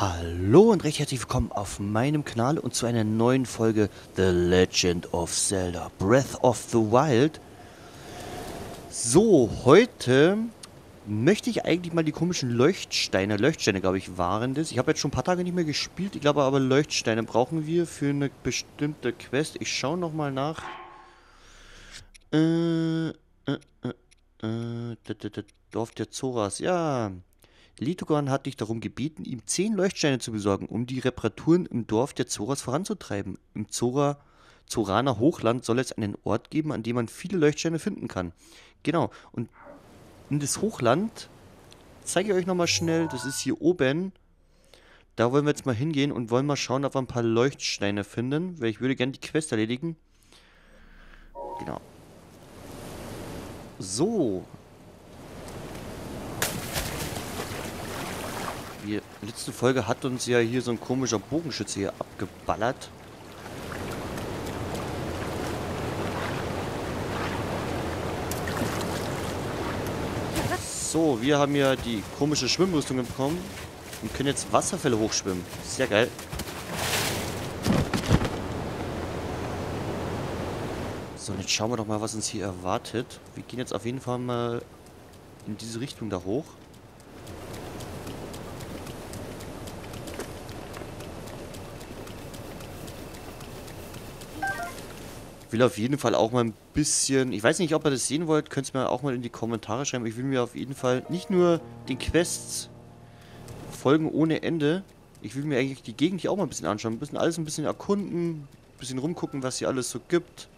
Hallo und recht herzlich willkommen auf meinem Kanal und zu einer neuen Folge The Legend of Zelda Breath of the Wild. So, heute möchte ich eigentlich mal die komischen Leuchtsteine, Leuchtsteine glaube ich waren das. Ich habe jetzt schon ein paar Tage nicht mehr gespielt, ich glaube aber Leuchtsteine brauchen wir für eine bestimmte Quest. Ich schaue nochmal nach. Äh, äh, äh, äh, Dorf der Zoras, ja. Litogan hat dich darum gebeten, ihm zehn Leuchtsteine zu besorgen, um die Reparaturen im Dorf der Zoras voranzutreiben. Im Zora, Zoraner Hochland soll es einen Ort geben, an dem man viele Leuchtsteine finden kann. Genau, und in das Hochland zeige ich euch nochmal schnell, das ist hier oben. Da wollen wir jetzt mal hingehen und wollen mal schauen, ob wir ein paar Leuchtsteine finden, weil ich würde gerne die Quest erledigen. Genau. So, Die letzte Folge hat uns ja hier so ein komischer Bogenschütze hier abgeballert. So, wir haben ja die komische Schwimmrüstung bekommen und können jetzt Wasserfälle hochschwimmen. Sehr geil. So, und jetzt schauen wir doch mal, was uns hier erwartet. Wir gehen jetzt auf jeden Fall mal in diese Richtung da hoch. Will auf jeden Fall auch mal ein bisschen... Ich weiß nicht, ob ihr das sehen wollt, könnt ihr mir auch mal in die Kommentare schreiben. Ich will mir auf jeden Fall nicht nur den Quests folgen ohne Ende. Ich will mir eigentlich die Gegend hier auch mal ein bisschen anschauen. Ein bisschen alles ein bisschen erkunden, ein bisschen rumgucken, was hier alles so gibt.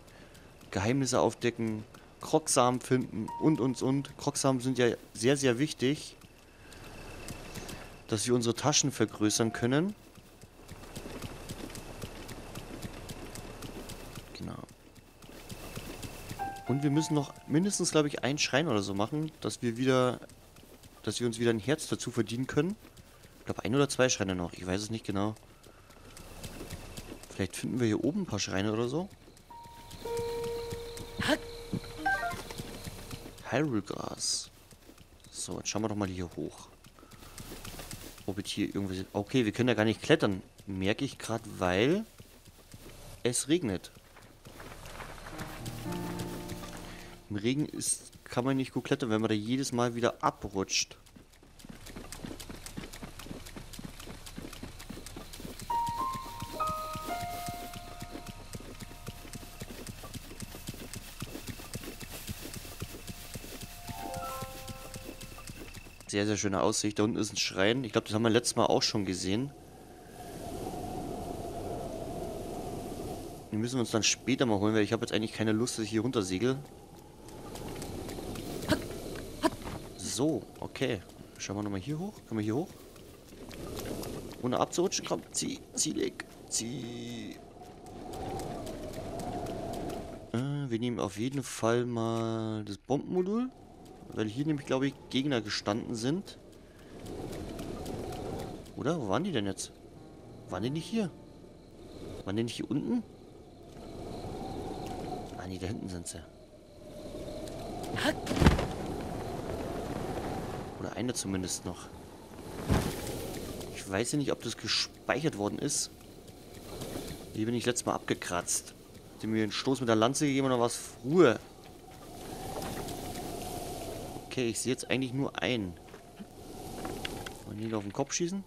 Geheimnisse aufdecken, Krogsamen finden und, und, und. Krogsamen sind ja sehr, sehr wichtig, dass wir unsere Taschen vergrößern können. Und wir müssen noch mindestens, glaube ich, einen Schrein oder so machen, dass wir wieder, dass wir uns wieder ein Herz dazu verdienen können. Ich glaube, ein oder zwei Schreine noch. Ich weiß es nicht genau. Vielleicht finden wir hier oben ein paar Schreine oder so. Hyrule-Gras. So, jetzt schauen wir doch mal hier hoch. Ob jetzt hier irgendwie sind. Okay, wir können ja gar nicht klettern. Merke ich gerade, weil es regnet. Im Regen ist, kann man nicht gut klettern, wenn man da jedes Mal wieder abrutscht. Sehr, sehr schöne Aussicht. Da unten ist ein Schrein. Ich glaube, das haben wir letztes Mal auch schon gesehen. Den müssen wir uns dann später mal holen, weil ich habe jetzt eigentlich keine Lust, dass ich hier runter so, okay. Schauen wir nochmal hier hoch. Können wir hier hoch? Ohne abzurutschen, komm. Zieh, zieh, leg. Zieh. Äh, wir nehmen auf jeden Fall mal das Bombenmodul. Weil hier nämlich, glaube ich, Gegner gestanden sind. Oder? Wo waren die denn jetzt? Waren die nicht hier? Waren die nicht hier unten? Ah, nee, da hinten sind sie. Oder eine zumindest noch. Ich weiß ja nicht, ob das gespeichert worden ist. Hier bin ich letztes Mal abgekratzt. Dem mir einen Stoß mit der Lanze gegeben noch was Ruhe. Okay, ich sehe jetzt eigentlich nur einen. Wollen wir ihn auf den Kopf schießen?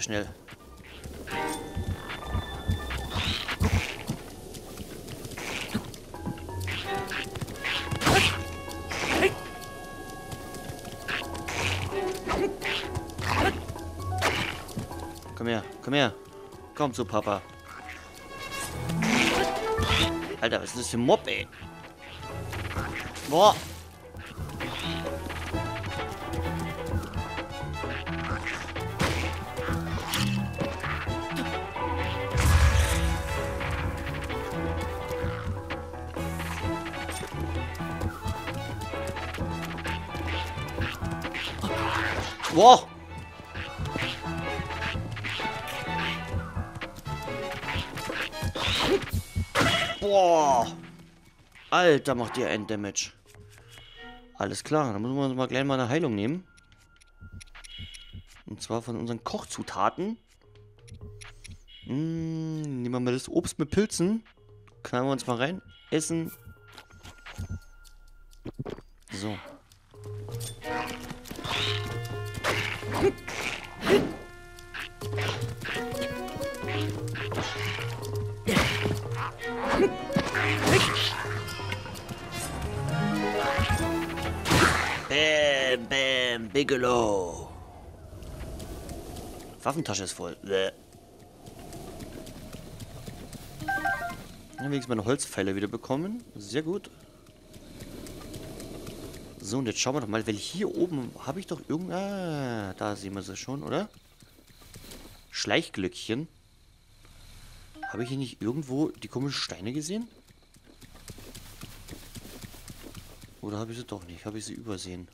Sehr schnell. Komm her, komm her. Komm zu Papa. Alter, was ist das für ein Mob, ey? Boah. Wow. Boah. Alter, macht ihr Enddamage. Alles klar, dann müssen wir uns mal gleich mal eine Heilung nehmen. Und zwar von unseren Kochzutaten. Mmh, nehmen wir mal das Obst mit Pilzen. Knallen wir uns mal rein. Essen. So. Bam, bam, Bigelow. Waffentasche ist voll. Bäh. Dann wenigstens meine Holzpfeile wieder bekommen. Sehr gut. So, und jetzt schauen wir doch mal, weil hier oben habe ich doch irgend... Ah, da sehen wir sie schon, oder? Schleichglöckchen. Habe ich hier nicht irgendwo die komischen Steine gesehen? Oder habe ich sie doch nicht? Habe ich sie übersehen?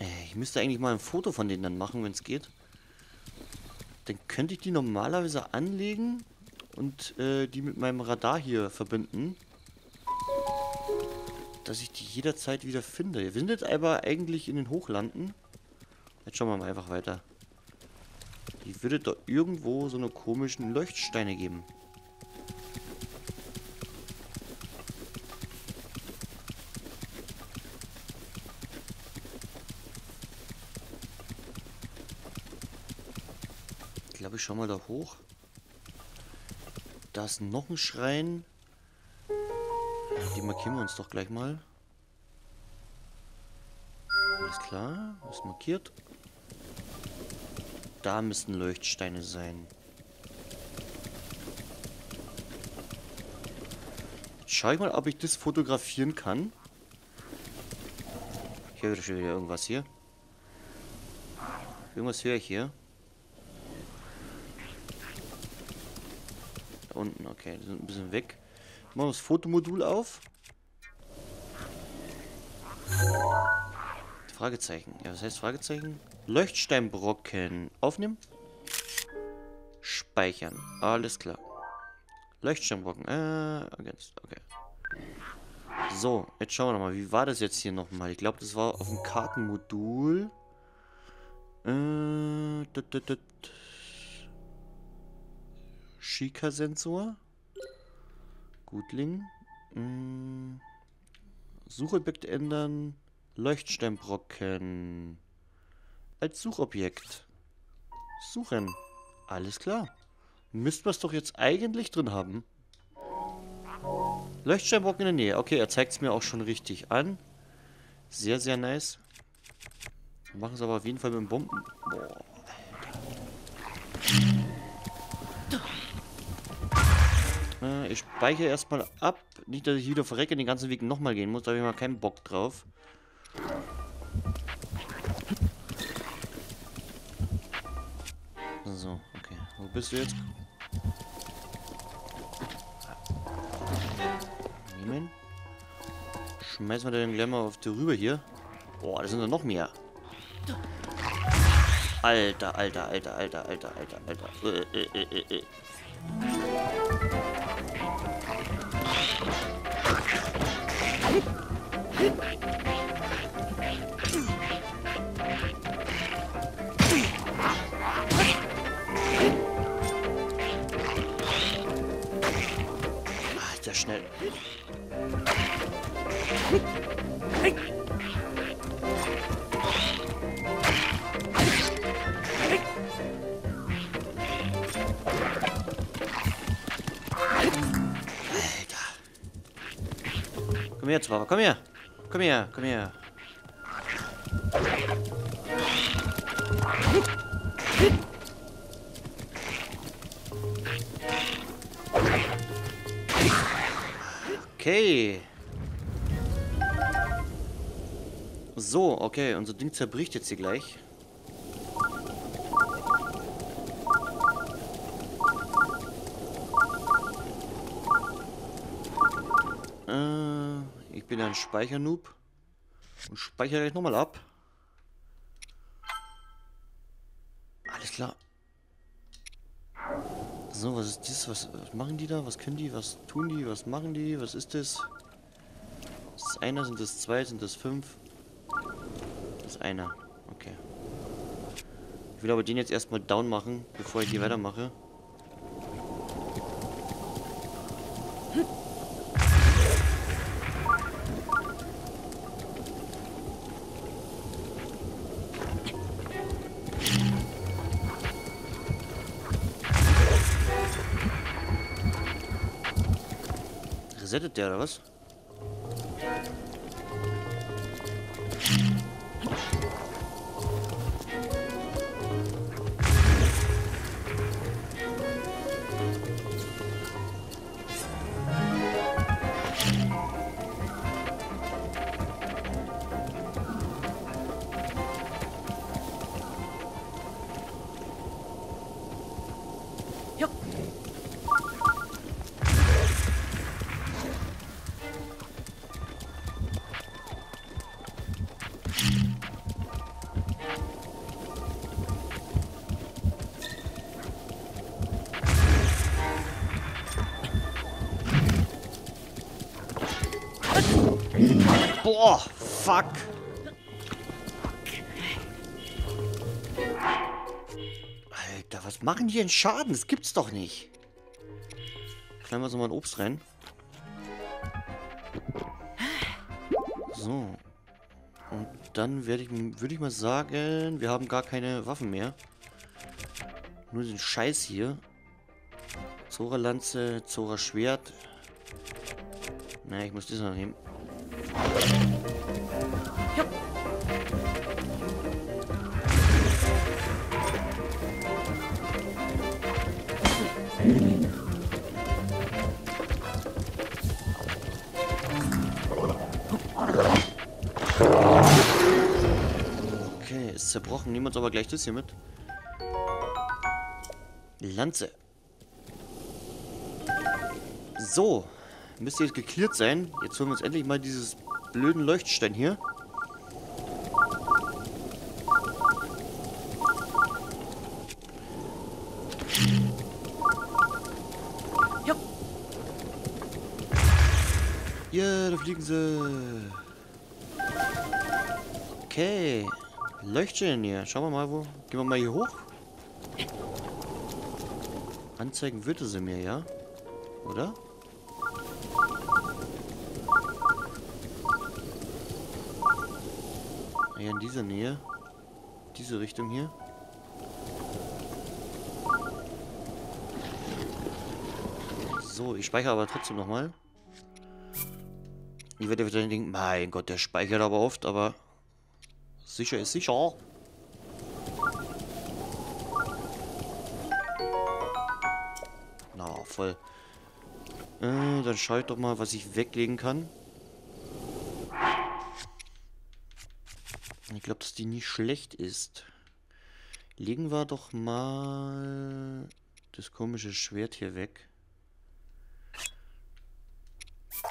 Äh, ich müsste eigentlich mal ein Foto von denen dann machen, wenn es geht. Dann könnte ich die normalerweise anlegen und äh, die mit meinem Radar hier verbinden dass ich die jederzeit wieder finde. Ihr findet aber eigentlich in den Hochlanden. Jetzt schauen wir mal einfach weiter. Die würde da irgendwo so eine komischen Leuchtsteine geben. Ich glaube, ich schau mal da hoch. Da ist noch ein Schrein. Die markieren wir uns doch gleich mal. Alles klar, ist markiert. Da müssten Leuchtsteine sein. Jetzt schaue ich mal, ob ich das fotografieren kann. Ich höre schon wieder irgendwas hier. Irgendwas höre ich hier. Da unten, okay, die sind ein bisschen weg. Machen wir das Fotomodul auf. Fragezeichen. Ja, was heißt Fragezeichen? Leuchtsteinbrocken. Aufnehmen. Speichern. Alles klar. Leuchtsteinbrocken. Äh, ergänzt. Okay. So, jetzt schauen wir nochmal. Wie war das jetzt hier nochmal? Ich glaube, das war auf dem Kartenmodul. Äh, Shika-Sensor. Gutling. Hm. Suchobjekt ändern. Leuchtsteinbrocken. Als Suchobjekt. Suchen. Alles klar. Müssten wir es doch jetzt eigentlich drin haben. Leuchtsteinbrocken in der Nähe. Okay, er zeigt es mir auch schon richtig an. Sehr, sehr nice. Wir machen es aber auf jeden Fall mit dem Bomben... Boah. Ich speichere erstmal ab. Nicht, dass ich wieder verrecke den ganzen Weg nochmal gehen muss. Da habe ich mal keinen Bock drauf. So, okay. Wo bist du jetzt? Nehmen. Schmeißen wir den Glamour auf die rüber hier. Boah, das sind doch noch mehr. Alter, alter, alter, alter, alter, alter, alter. Äh, äh, äh, äh. Äh. Alter, schnell. Komm her, Zwaba, komm her. Komm her, komm her. Okay. So, okay, unser Ding zerbricht jetzt hier gleich. Ein Speichernoob. Und speichere gleich nochmal ab. Alles klar. So, was ist das? Was, was machen die da? Was können die? Was tun die? Was machen die? Was ist das? Ist das einer? Sind das zwei? Sind das fünf? Das ist einer. Okay. Ich will aber den jetzt erstmal down machen, bevor ich die weitermache. Resettet der oder Boah, fuck. Alter, was machen die denn Schaden? Das gibt's doch nicht. Knallen wir so mal ein Obst rein. So. Und dann werde ich, würde ich mal sagen, wir haben gar keine Waffen mehr. Nur den Scheiß hier. Zora-Lanze, Zora-Schwert. Naja, ich muss das noch nehmen. Okay, ist zerbrochen. Nehmen wir uns aber gleich das hier mit. Lanze. So. Müsste jetzt geklärt sein. Jetzt holen wir uns endlich mal dieses blöden Leuchtstein hier. Ja. Ja, da fliegen sie. Okay. Leuchtstein hier. Schauen wir mal, wo. Gehen wir mal hier hoch. Anzeigen würde sie mir, ja? Oder? Ja, in dieser Nähe. Diese Richtung hier. So, ich speichere aber trotzdem nochmal. Ich werde wieder denken, mein Gott, der speichert aber oft, aber sicher ist sicher. Na, voll. Äh, dann schaue ich doch mal, was ich weglegen kann. Ich glaube, dass die nicht schlecht ist. Legen wir doch mal das komische Schwert hier weg.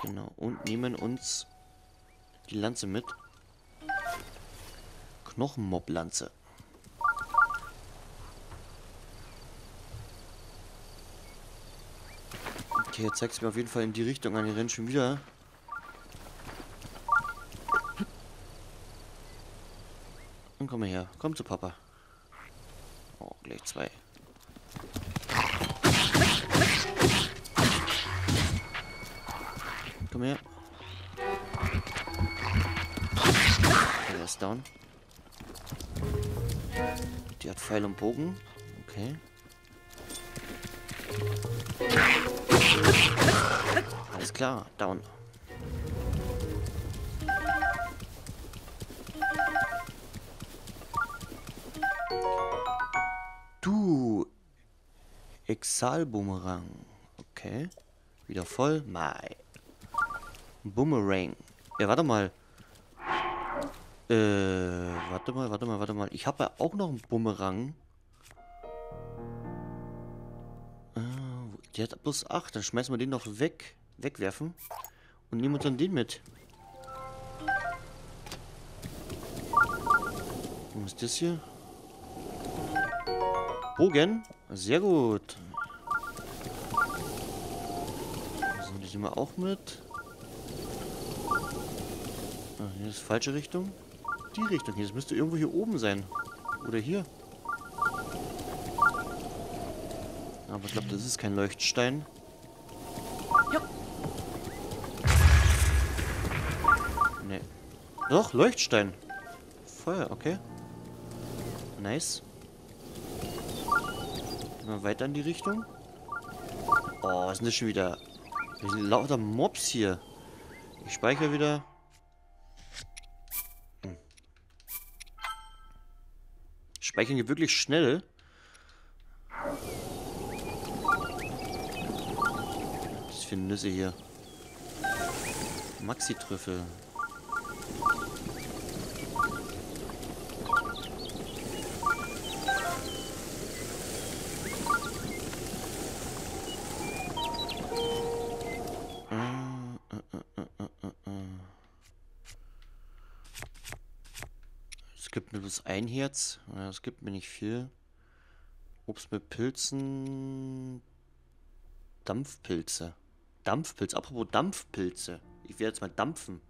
Genau. Und nehmen uns die Lanze mit. Knochenmob-Lanze. Okay, jetzt zeigst du mir auf jeden Fall in die Richtung an. Die rennen schon wieder. Komm her. Komm zu Papa. Oh, gleich zwei. Komm her. Der ist down. Die hat Pfeil und Bogen. Okay. Alles klar, down. Exal-Bumerang. Okay. Wieder voll. Mai. Boomerang. Ja, warte mal. Äh, warte mal, warte mal, warte mal. Ich habe ja auch noch einen Bumerang. Äh, der hat bloß 8. Dann schmeißen wir den noch weg. Wegwerfen. Und nehmen uns dann den mit. Was ist das hier? Bogen. Sehr gut. Nehmen wir auch mit. Ah, hier ist falsche Richtung. Die Richtung hier. Das müsste irgendwo hier oben sein. Oder hier. Aber ich glaube, das ist kein Leuchtstein. Ja. Nee. Doch, Leuchtstein. Feuer, okay. Nice. Gehen wir weiter in die Richtung. Oh, was ist denn das schon wieder? Wir sind lauter Mobs hier. Ich speichere wieder. Hm. Speichern hier wirklich schnell. Was für Nüsse hier? Maxi-Trüffel. Ein Herz. Es gibt mir nicht viel. Obst mit Pilzen. Dampfpilze. Dampfpilze. Apropos Dampfpilze. Ich werde jetzt mal dampfen.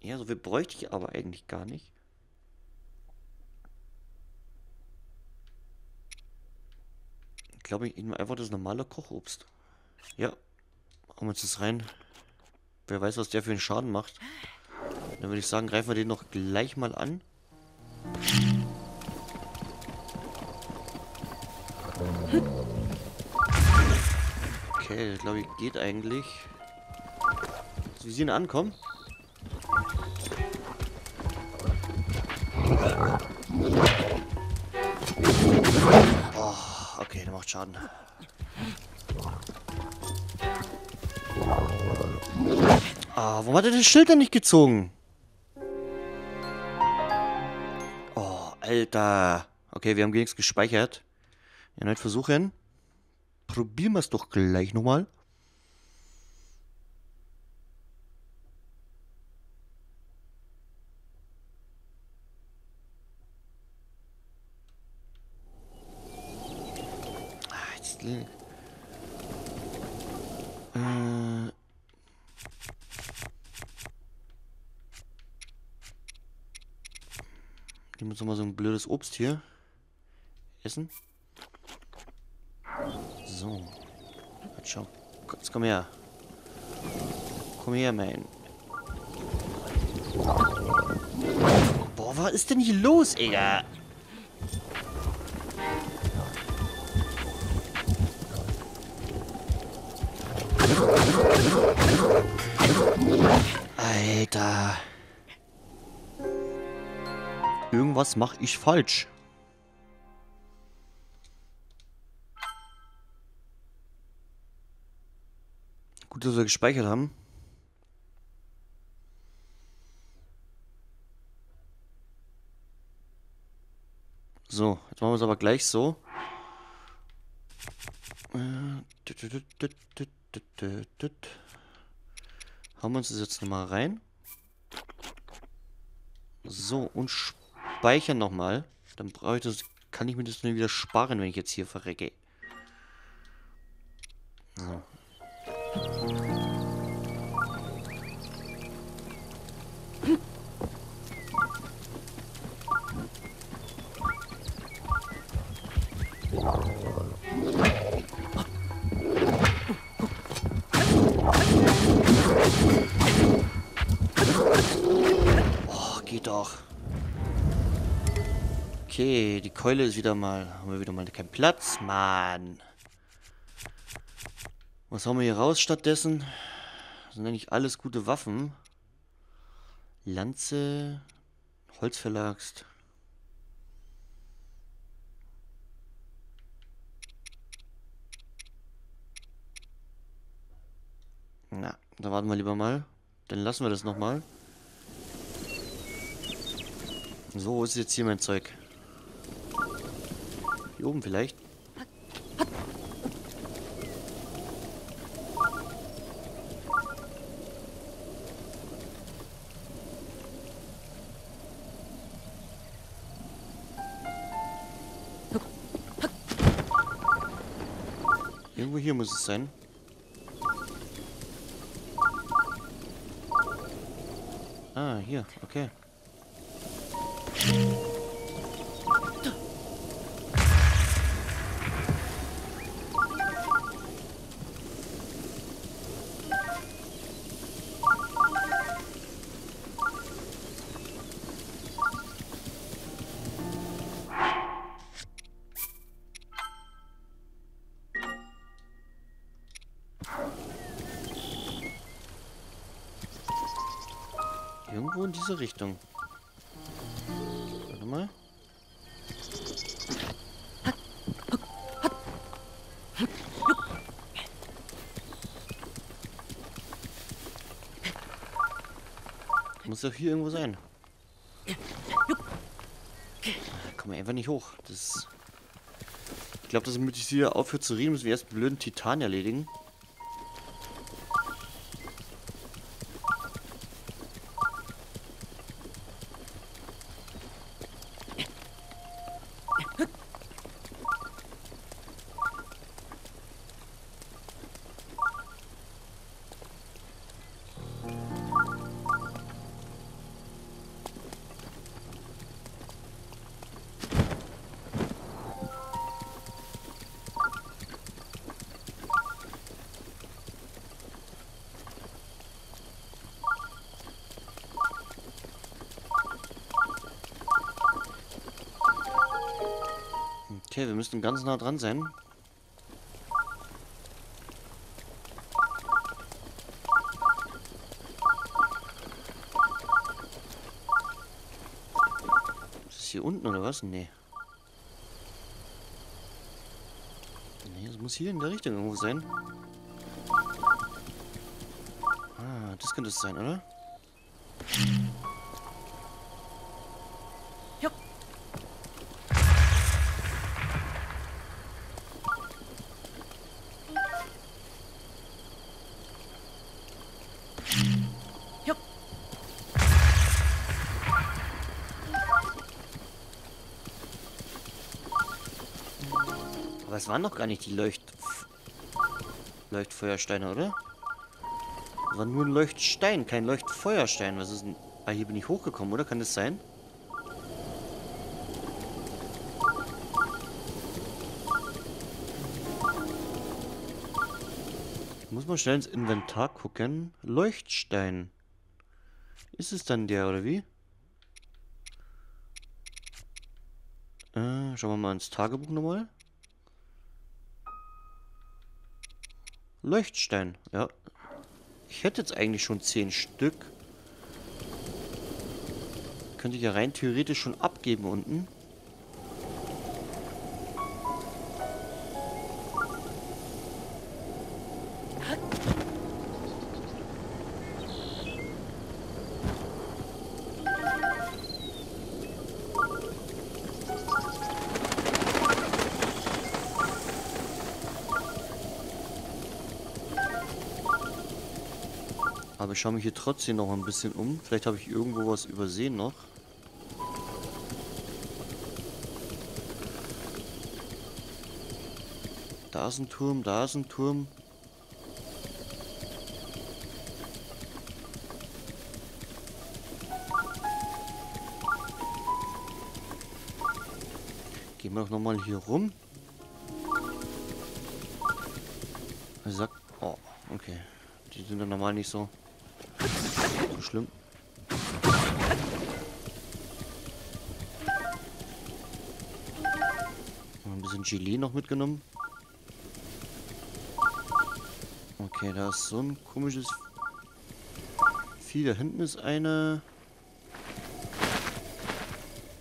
Ja, so viel bräuchte ich aber eigentlich gar nicht. Ich glaube, ich nehme einfach das normale Kochobst. Ja, hauen wir uns rein. Wer weiß, was der für einen Schaden macht. Dann würde ich sagen, greifen wir den noch gleich mal an. Okay, das glaube ich geht eigentlich. Wie sie ihn ankommen? Oh, okay, der macht Schaden. Ah, warum hat er das Schild denn nicht gezogen? Oh, Alter. Okay, wir haben nichts gespeichert. Erneut versuchen. Probieren wir es doch gleich nochmal. Ah, jetzt... Uns nochmal so ein blödes Obst hier. Essen. So. Jetzt schau. Jetzt komm her. Komm her, man. Boah, was ist denn hier los, Digga? Alter. Irgendwas mache ich falsch. Gut, dass wir gespeichert haben. So, jetzt machen wir es aber gleich so. Hauen wir uns das jetzt nochmal rein. So, und speichern nochmal. Dann brauche ich das, kann ich mir das nur wieder sparen, wenn ich jetzt hier verrecke. So. Oh, geht doch. Okay, die Keule ist wieder mal, haben wir wieder mal keinen Platz, Mann. Was haben wir hier raus stattdessen? Das sind eigentlich alles gute Waffen. Lanze, Holzverlagst. Na, da warten wir lieber mal. Dann lassen wir das nochmal. So, ist jetzt hier mein Zeug? Hier oben vielleicht. Irgendwo hier muss es sein. Ah, hier, okay. Diese Richtung. Warte mal. Muss doch hier irgendwo sein. Komm einfach nicht hoch. Das ich glaube, dass damit ich hier aufhört zu reden, müssen wir erst blöden Titan erledigen. Okay, wir müssen ganz nah dran sein. Ist das hier unten oder was? Nee. Nee, das muss hier in der Richtung irgendwo sein. Ah, das könnte es sein, oder? Aber es waren doch gar nicht die Leucht... Leuchtfeuersteine, oder? Es war nur ein Leuchtstein, kein Leuchtfeuerstein. Was ist denn... Ah, hier bin ich hochgekommen, oder? Kann das sein? Muss mal schnell ins Inventar gucken. Leuchtstein. Ist es dann der, oder wie? Äh, schauen wir mal ins Tagebuch nochmal. Leuchtstein, ja. Ich hätte jetzt eigentlich schon zehn Stück. Könnte ich ja rein theoretisch schon abgeben unten. Ich schaue mich hier trotzdem noch ein bisschen um. Vielleicht habe ich irgendwo was übersehen noch. Da ist ein Turm, da ist ein Turm. Gehen wir doch nochmal hier rum. Sagt. Oh, okay. Die sind dann normal nicht so so schlimm. Ein bisschen Gelee noch mitgenommen. Okay, da ist so ein komisches Vieh. Da hinten ist eine.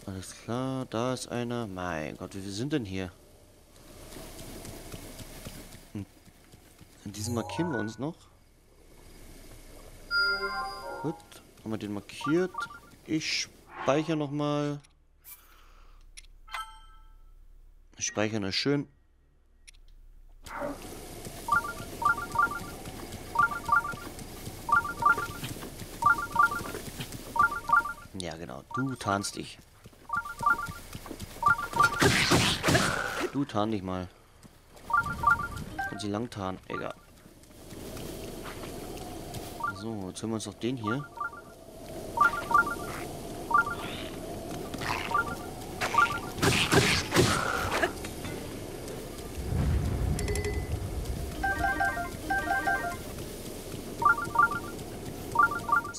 Alles klar, da ist einer. Mein Gott, wie viele sind denn hier? In diesem markieren wir uns noch. Haben wir den markiert. Ich speichere nochmal. Speichern ist schön. Ja, genau. Du tarnst dich. Du tarn dich mal. Kann sie lang tarnen. Egal. So, jetzt holen wir uns noch den hier.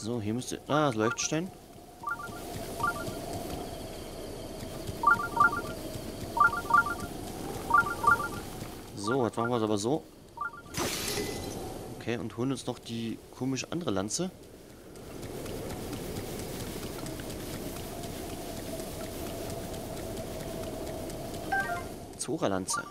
So, hier müsste... Ah, Leuchtstein. So, jetzt machen wir es aber so. Okay, und holen uns noch die komische andere Lanze. Zora-Lanze.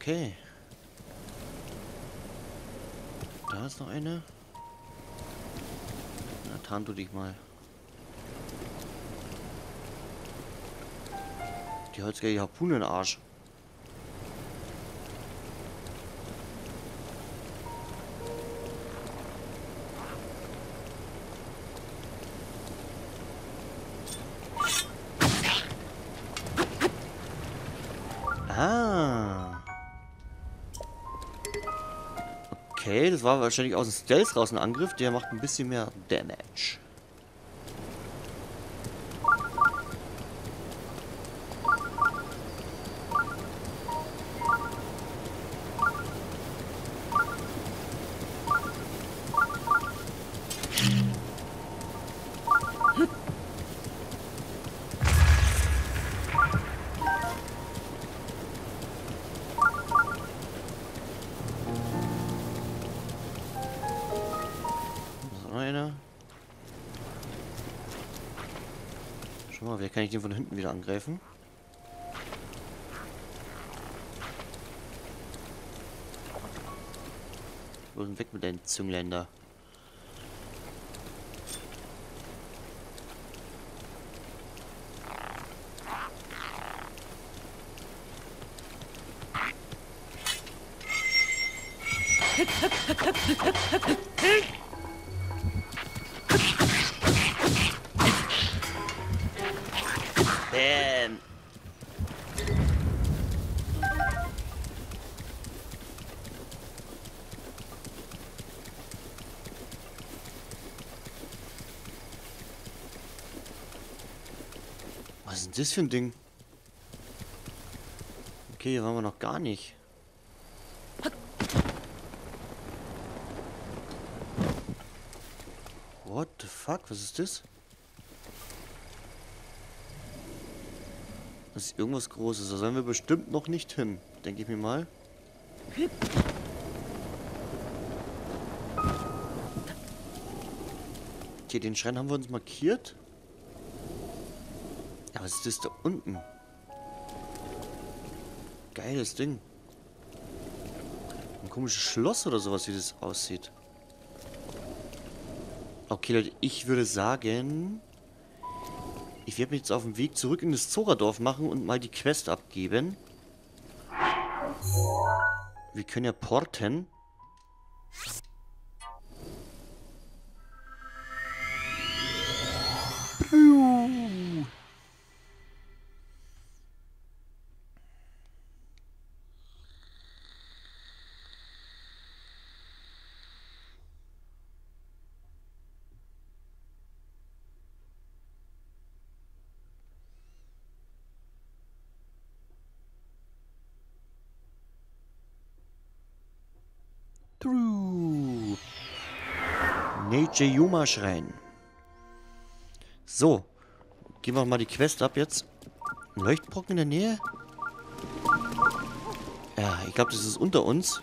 Okay. Da ist noch eine. Na, tarn du dich mal. Die die Harpune in den Arsch. Okay, das war wahrscheinlich aus dem Stealth raus ein Angriff. Der macht ein bisschen mehr Damage. Angreifen? Wo sind weg mit deinen Züngländer? Ist denn das für ein Ding? Okay, hier waren wir noch gar nicht. What the fuck? Was ist das? Das ist irgendwas Großes. Da sollen wir bestimmt noch nicht hin. Denke ich mir mal. Okay, den Schrein haben wir uns markiert. Ja, was ist das da unten? Geiles Ding. Ein komisches Schloss oder sowas, wie das aussieht. Okay, Leute, ich würde sagen... Ich werde mich jetzt auf den Weg zurück in das Zoradorf machen und mal die Quest abgeben. Wir können ja porten. True. Nature Yuma Schrein. So. Gehen wir mal die Quest ab jetzt. Ein Leuchtbrocken in der Nähe? Ja, ich glaube, das ist unter uns.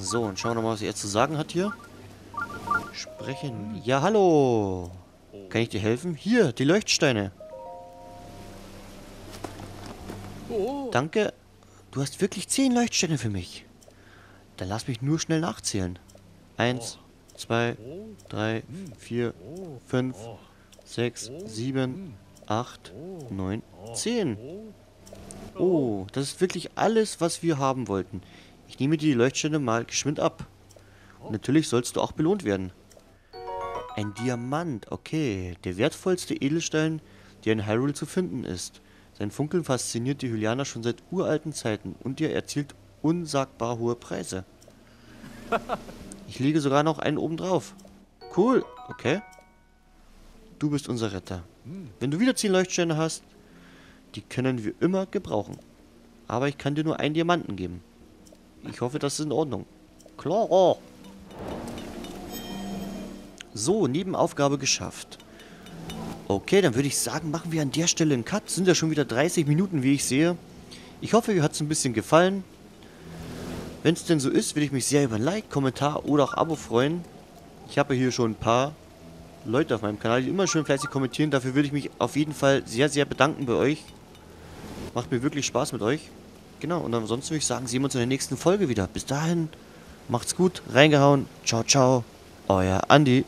So, und schauen wir mal, was er zu sagen hat hier. Sprechen. Ja, hallo. Kann ich dir helfen? Hier, die Leuchtsteine. Oh. Danke. Du hast wirklich zehn Leuchtsteine für mich. Dann lass mich nur schnell nachzählen. Eins, zwei, drei, vier, fünf, sechs, sieben, acht, neun, zehn. Oh, das ist wirklich alles, was wir haben wollten. Ich nehme dir die Leuchtstände mal geschwind ab. Und natürlich sollst du auch belohnt werden. Ein Diamant, okay. Der wertvollste Edelstein, der in Hyrule zu finden ist. Sein Funkeln fasziniert die Hylianer schon seit uralten Zeiten und er erzielt unsagbar hohe Preise. Ich lege sogar noch einen oben drauf. Cool, okay. Du bist unser Retter. Wenn du wieder 10 Leuchtsteine hast, die können wir immer gebrauchen. Aber ich kann dir nur einen Diamanten geben. Ich hoffe, das ist in Ordnung. Klar. So, Nebenaufgabe geschafft. Okay, dann würde ich sagen, machen wir an der Stelle einen Cut. Sind ja schon wieder 30 Minuten, wie ich sehe. Ich hoffe, euch hat es ein bisschen gefallen. Wenn es denn so ist, würde ich mich sehr über ein Like, Kommentar oder auch Abo freuen. Ich habe hier schon ein paar Leute auf meinem Kanal, die immer schön fleißig kommentieren. Dafür würde ich mich auf jeden Fall sehr, sehr bedanken bei euch. Macht mir wirklich Spaß mit euch. Genau, und ansonsten würde ich sagen, sehen wir uns in der nächsten Folge wieder. Bis dahin, macht's gut, reingehauen, ciao, ciao, euer Andi.